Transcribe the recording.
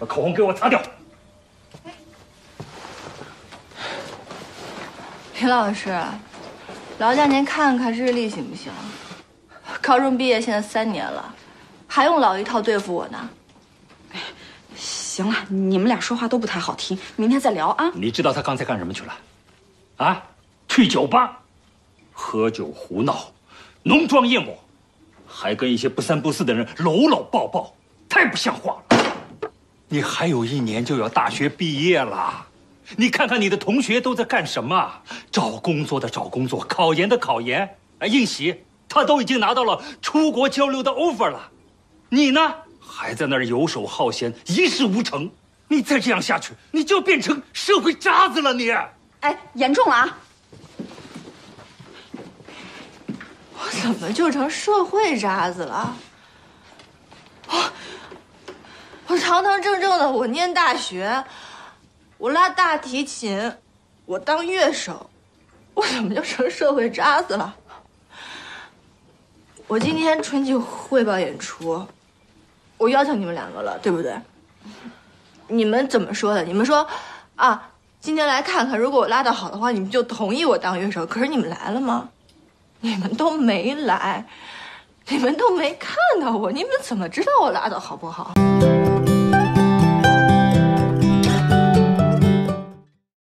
红给我擦掉。林老师，劳驾您看看日历行不行？高中毕业现在三年了，还用老一套对付我呢？行了，你们俩说话都不太好听，明天再聊啊。你知道他刚才干什么去了？啊，去酒吧，喝酒胡闹，浓妆艳抹，还跟一些不三不四的人搂搂抱抱，太不像话了。你还有一年就要大学毕业了。你看看你的同学都在干什么？找工作的找工作，考研的考研。哎，应喜他都已经拿到了出国交流的 offer 了，你呢还在那儿游手好闲，一事无成。你再这样下去，你就变成社会渣子了。你，哎，严重了啊！我怎么就成社会渣子了？我我堂堂正正的，我念大学。我拉大提琴，我当乐手，我怎么就成社会渣子了？我今天春季汇报演出，我邀请你们两个了，对不对？你们怎么说的？你们说，啊，今天来看看，如果我拉的好的话，你们就同意我当乐手。可是你们来了吗？你们都没来，你们都没看到我，你们怎么知道我拉的好不好？